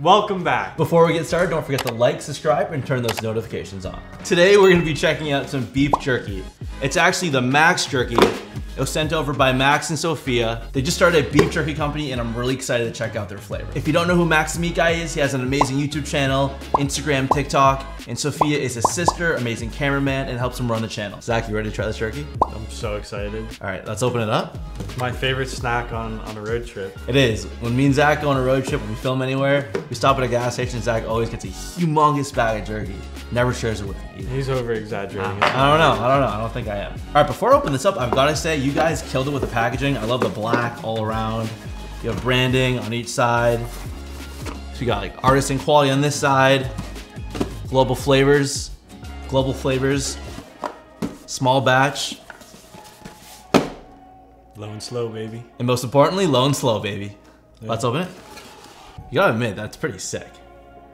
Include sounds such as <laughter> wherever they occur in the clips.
Welcome back. Before we get started, don't forget to like, subscribe, and turn those notifications on. Today, we're gonna be checking out some beef jerky. It's actually the Max Jerky. It was sent over by Max and Sophia. They just started a beef jerky company, and I'm really excited to check out their flavor. If you don't know who Max the Meat Guy is, he has an amazing YouTube channel, Instagram, TikTok, and Sophia is his sister, amazing cameraman, and helps him run the channel. Zach, you ready to try this jerky? I'm so excited. All right, let's open it up. My favorite snack on, on a road trip. It is. When me and Zach go on a road trip, when we film anywhere, we stop at a gas station, Zach always gets a humongous bag of jerky. Never shares it with me. either. He's over exaggerating. I don't know. I don't know. I don't think I am. All right, before I open this up, I've got to say, you guys killed it with the packaging. I love the black all around. You have branding on each side. So you got like artisan quality on this side, global flavors, global flavors, small batch, Low and slow, baby. and most importantly, low and slow, baby. Let's open it. You gotta admit, that's pretty sick.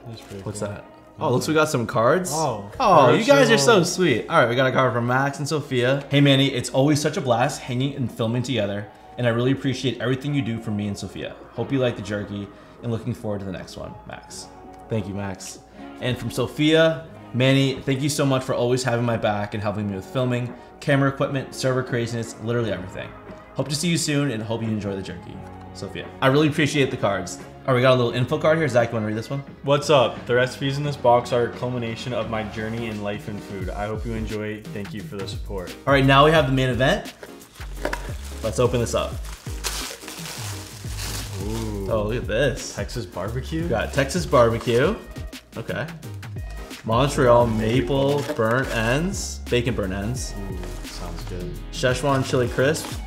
That's pretty What's cool. that? Oh, looks like we got some cards. Oh. Oh, you guys are so sweet. All right, we got a card from Max and Sophia. Hey, Manny, it's always such a blast hanging and filming together, and I really appreciate everything you do for me and Sophia. Hope you like the jerky, and looking forward to the next one, Max. Thank you, Max. And from Sophia, Manny, thank you so much for always having my back and helping me with filming, camera equipment, server craziness, literally everything. Hope to see you soon, and hope you enjoy the jerky. Sophia. I really appreciate the cards. All right, we got a little info card here. Zach, you want to read this one? What's up? The recipes in this box are a culmination of my journey in life and food. I hope you enjoy. Thank you for the support. All right, now we have the main event. Let's open this up. Ooh. Oh, look at this. Texas barbecue? We got Texas barbecue. Okay. Montreal maple burnt ends, bacon burnt ends. Sounds good. Szechuan chili crisp.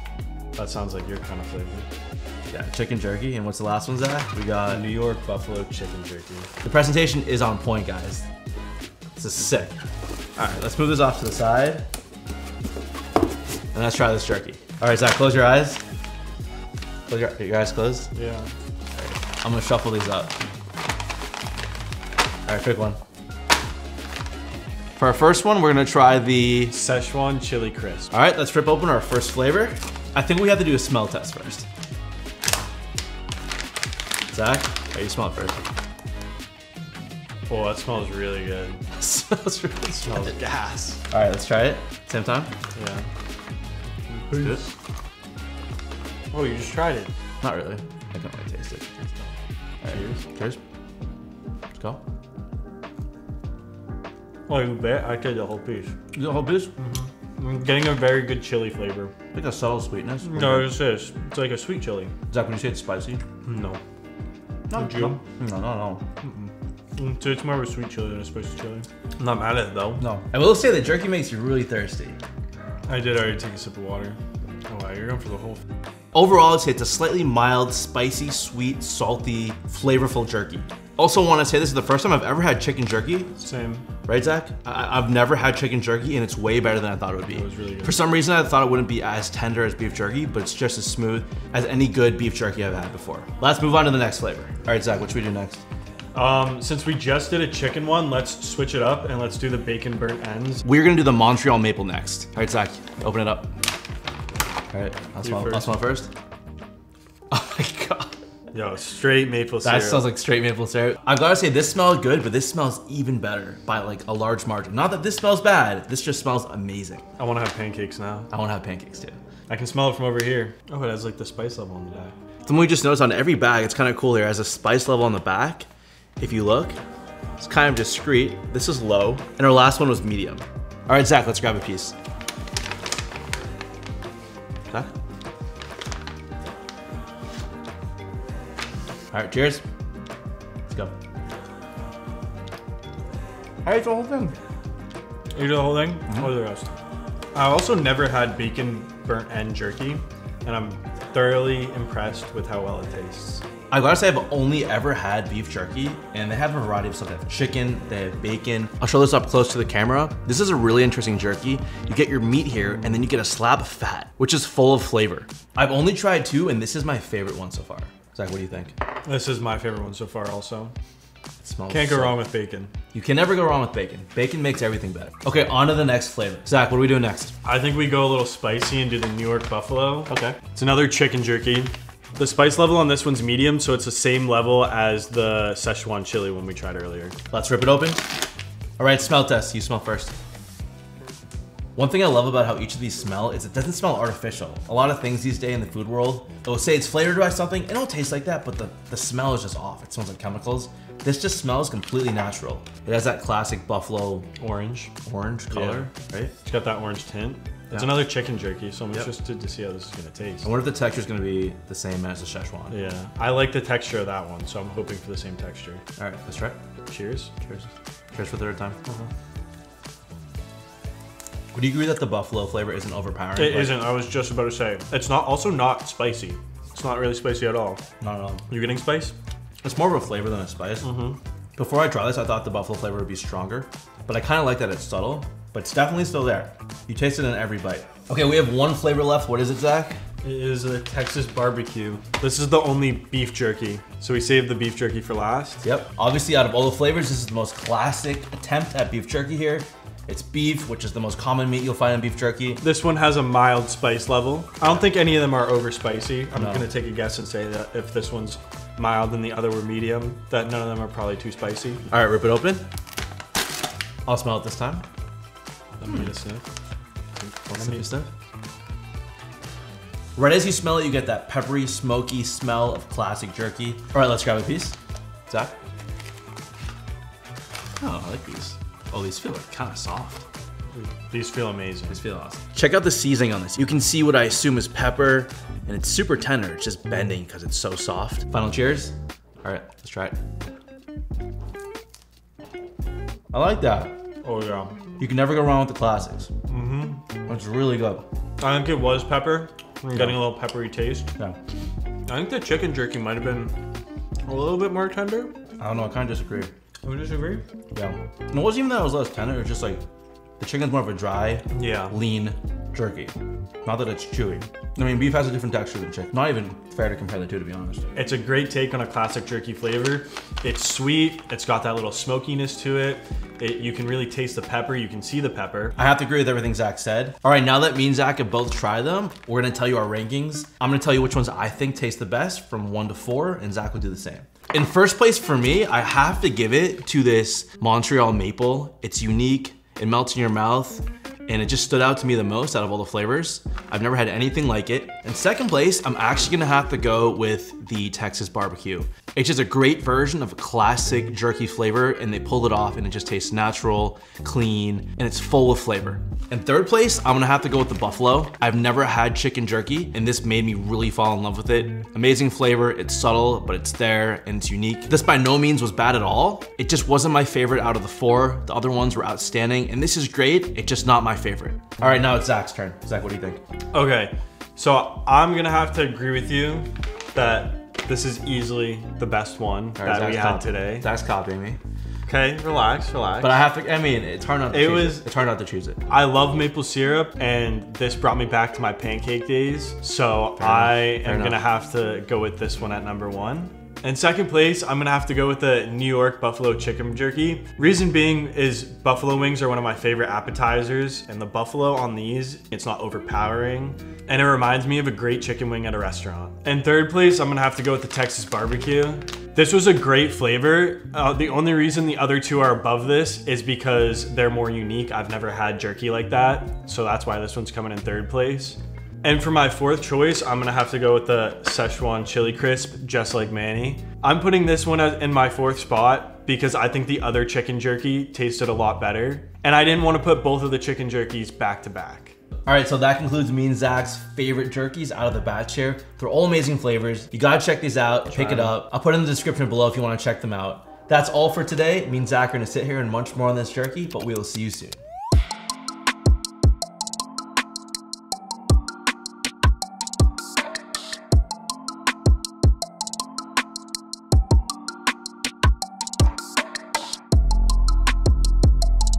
That sounds like your kind of flavor. Yeah, chicken jerky. And what's the last one, Zach? We got New York buffalo chicken jerky. the presentation is on point, guys. This is sick. All right, let's move this off to the side. And let's try this jerky. All right, Zach, close your eyes. Close your, your eyes closed. Yeah. I'm gonna shuffle these up. All right, pick one. For our first one, we're gonna try the. Szechuan chili crisp. All right, let's rip open our first flavor. I think we have to do a smell test first. Zach, how you smell it first? Oh, that smells really good. <laughs> smells really smells good. gas. All right, let's try it. Same time. Yeah. Good. Oh, you just tried it. Not really. I can't really taste it. All right, Cheers. Cheers. Let's go. Oh, you bet. I did the whole piece. The whole piece. I'm getting a very good chili flavor. Like a subtle sweetness. No, it's this. It's like a sweet chili. Zach, would you say it's spicy? No. No. Would you? No, no, no. no. Mm, So it's more of a sweet chili than a spicy chili. I'm not mad at it though. No. I will say that jerky makes you really thirsty. I did already take a sip of water. Oh wow, you're going for the whole. Overall, I'd say it's a slightly mild, spicy, sweet, salty, flavorful jerky. Also want to say this is the first time I've ever had chicken jerky. Same. Right, Zach? I- I've never had chicken jerky and it's way better than I thought it would be. It was really good. For some reason, I thought it wouldn't be as tender as beef jerky, but it's just as smooth as any good beef jerky I've had before. Let's move on to the next flavor. All right, Zach, what should we do next? Um, since we just did a chicken one, let's switch it up and let's do the bacon burnt ends. We're gonna do the Montreal maple next. All right, Zach, open it up. All right, I'll smell, I'll smell first. <laughs> Oh my god. Yo, straight maple syrup. That syrup. smells like straight maple syrup. I've gotta say, this smells good, but this smells even better by like a large margin. Not that this smells bad, this just smells amazing. I want to have pancakes now. I wanna have pancakes too. I can smell it from over here. Oh, it has like the spice level on the back. Something we just noticed on every bag, it's kind of cool here. It has a spice level on the back. If you look, it's kind of discreet. This is low, and our last one was medium. All right, Zach, let's grab a piece. All right, cheers. Let's go. How you the whole thing? You do the whole thing? Mm-hmm. Or the rest? I also never had bacon burnt end jerky, and I'm thoroughly impressed with how well it tastes. I gotta say, I've only ever had beef jerky, and they have a variety of stuff. They have chicken, they have bacon. I'll show this up close to the camera. This is a really interesting jerky. You get your meat here, and then you get a slab of fat, which is full of flavor. I've only tried two, and this is my favorite one so far. Zach, what do you think? This is my favorite one so far, also. It smells Can't go so- wrong with bacon. You can never go wrong with bacon. Bacon makes everything better. Okay, on to the next flavor. Zach, what are we doing next? I think we go a little spicy and do the New York Buffalo. Okay. It's another chicken jerky. The spice level on this one's medium, so it's the same level as the Szechuan chili one we tried earlier. Let's rip it open. All right, smell test. You smell first. One thing I love about how each of these smell is it doesn't smell artificial. A lot of things these days in the food world, they'll say it's flavored by something, it don't taste like that, but the, the smell is just off. It smells like chemicals. This just smells completely natural. It has that classic buffalo Orange. orange color, right? It's got that orange tint. It's Yeah. another chicken jerky, so I'm Yep. interested to see how this is gonna taste. I wonder if the texture is gonna be the same as the Szechuan. Yeah, I like the texture of that one, so I'm hoping for the same texture. All right, let's try it. Cheers. Cheers. Cheers for the third time. Uh-huh. Would you agree that the buffalo flavor isn't overpowering? It Like, not I was just about to say. It's not also not spicy. It's not really spicy at all. Not at all. You're getting spice? It's more of a flavor than a spice. Mm-hmm. Before I try this, I thought the buffalo flavor would be stronger, but I kind of like that it's subtle, but it's definitely still there. You taste it in every bite. Okay, we have one flavor left. What is it, Zach? It is a Texas barbecue. This is the only beef jerky, so we saved the beef jerky for last. Yep. Obviously, out of all the flavors, this is the most classic attempt at beef jerky here. It's beef, which is the most common meat you'll find in beef jerky. This one has a mild spice level. I don't think any of them are over spicy. I'm No. gonna take a guess and say that if this one's mild and the other were medium, that none of them are probably too spicy. All right, rip it open. I'll smell it this time. Let me get a sniff. Let me sniff. Right as you smell it, you get that peppery, smoky smell of classic jerky. All right, let's grab a piece. Zach? Oh, I like these. Oh, these feel like kind of soft. These feel amazing. These feel awesome. Check out the seasoning on this. You can see what I assume is pepper, and it's super tender. It's just bending because it's so soft. Final cheers. All right, let's try it. I like that. Oh yeah. You can never go wrong with the classics. Mm-hmm. It's really good. I think it was pepper. I'm getting a little peppery taste. Yeah. I think the chicken jerky might have been a little bit more tender. I don't know. I kind of disagree. Would you disagree? Yeah. And it wasn't even that it was less tender. It was just like the chicken's more of a dry, Yeah. lean jerky. Not that it's chewy. I mean, beef has a different texture than chicken. Not even fair to compare the two, to be honest. It's a great take on a classic jerky flavor. It's sweet. It's got that little smokiness to it. it. You can really taste the pepper. You can see the pepper. I have to agree with everything Zach said. All right, now that me and Zach have both tried them, we're gonna tell you our rankings. I'm gonna tell you which ones I think taste the best from one to four, and Zach will do the same. In first place for me, I have to give it to this Montreal maple. It's unique, it melts in your mouth, and it just stood out to me the most out of all the flavors. I've never had anything like it. In second place, I'm actually gonna have to go with the Texas barbecue. It's just a great version of a classic jerky flavor, and they pulled it off, and it just tastes natural, clean, and it's full of flavor. In third place, I'm gonna have to go with the buffalo. I've never had chicken jerky, and this made me really fall in love with it. Amazing flavor, it's subtle, but it's there, and it's unique. This by no means was bad at all. It just wasn't my favorite out of the four. The other ones were outstanding, and this is great, it's just not my favorite. All right, now it's Zach's turn. Zach, what do you think? Okay, so I'm gonna have to agree with you that this is easily the best one right, that we Zach's had cop- today. Zach's copying me. Okay, relax, relax. But I have to, I mean, it's hard not to It choose was- it. It's hard not to choose it. I love maple syrup, and this brought me back to my pancake days. So Fair I enough, fair am gonna enough. have to go with this one at number one. In second place, I'm gonna have to go with the New York Buffalo Chicken Jerky. Reason being is buffalo wings are one of my favorite appetizers, and the buffalo on these, it's not overpowering, and it reminds me of a great chicken wing at a restaurant. In third place, I'm gonna have to go with the Texas Barbecue. This was a great flavor. Uh, the only reason the other two are above this is because they're more unique. I've never had jerky like that, so that's why this one's coming in third place. And for my fourth choice, I'm gonna have to go with the Szechuan Chili Crisp, just like Manny. I'm putting this one in my fourth spot because I think the other chicken jerky tasted a lot better. And I didn't want to put both of the chicken jerkies back to back. All right, so that concludes me and Zach's favorite jerkies out of the batch here. They're all amazing flavors. You gotta check these out, pick it up. I'll put it in the description below if you wanna check them out. That's all for today. Me and Zach are gonna sit here and munch more on this jerky, but we will see you soon.